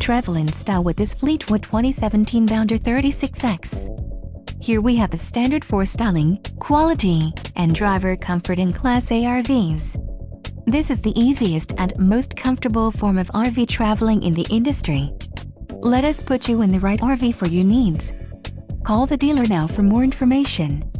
Travel in style with this Fleetwood 2017 Bounder 36X. Here we have the standard for styling, quality, and driver comfort in Class A RVs. This is the easiest and most comfortable form of RV traveling in the industry. Let us put you in the right RV for your needs. Call the dealer now for more information.